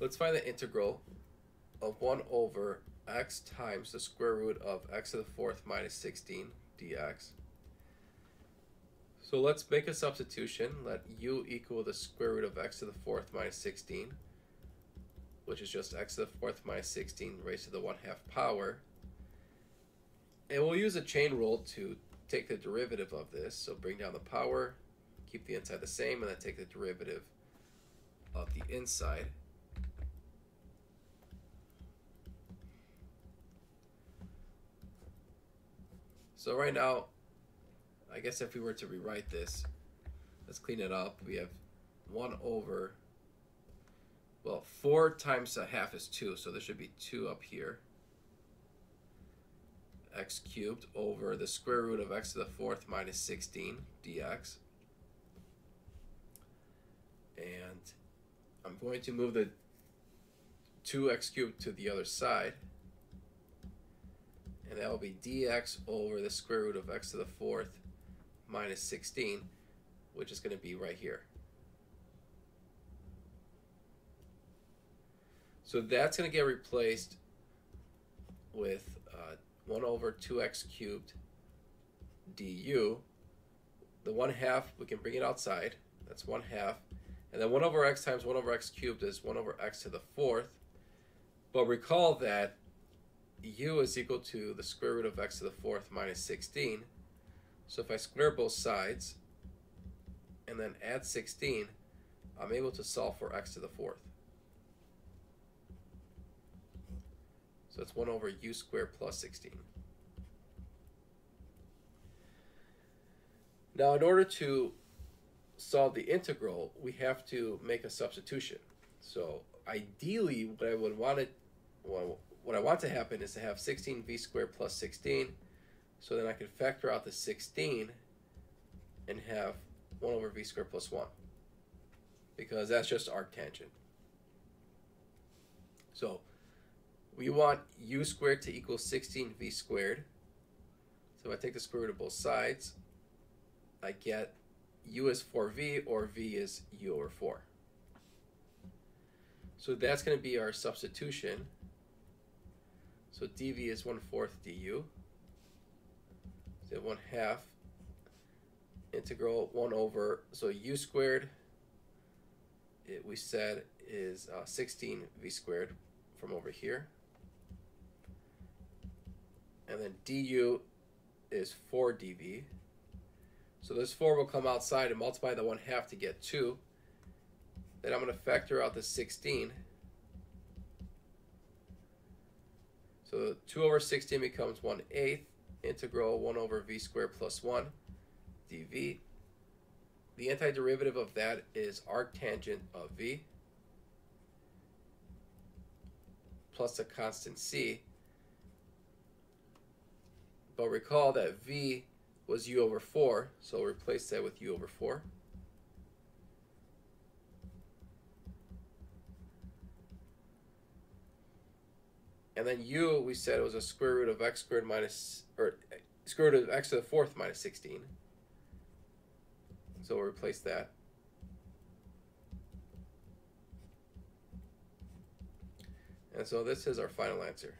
Let's find the integral of 1 over x times the square root of x to the fourth minus 16 dx. So let's make a substitution. Let u equal the square root of x to the fourth minus 16, which is just x to the fourth minus 16 raised to the 1 half power. And we'll use a chain rule to take the derivative of this. So bring down the power, keep the inside the same, and then take the derivative of the inside. So right now, I guess if we were to rewrite this, let's clean it up. We have 1 over, well, 4 times a half is 2, so there should be 2 up here. x cubed over the square root of x to the fourth minus 16 dx. And I'm going to move the 2x cubed to the other side that will be dx over the square root of x to the fourth minus 16, which is going to be right here. So that's going to get replaced with uh, 1 over 2x cubed du. The 1 half, we can bring it outside. That's 1 half. And then 1 over x times 1 over x cubed is 1 over x to the fourth. But recall that u is equal to the square root of x to the fourth minus 16. So if I square both sides and then add 16, I'm able to solve for x to the fourth. So it's 1 over u squared plus 16. Now in order to solve the integral, we have to make a substitution. So ideally, what I would want to, well, what I want to happen is to have 16v squared plus 16. So then I can factor out the 16 and have 1 over v squared plus 1. Because that's just arctangent. So we want u squared to equal 16v squared. So if I take the square root of both sides, I get u is 4v or v is u over 4. So that's going to be our substitution. So dv is 1 fourth du. So 1 half integral 1 over, so u squared, it, we said is uh, 16 v squared from over here. And then du is 4 dv. So this 4 will come outside and multiply the 1 half to get 2. Then I'm going to factor out the 16. So 2 over 16 becomes 1 eighth integral 1 over v squared plus 1 dv. The antiderivative of that is arctangent of v plus the constant c. But recall that v was u over 4, so replace that with u over 4. And then u, we said was a square root of x squared minus, or square root of x to the fourth minus 16. So we'll replace that. And so this is our final answer.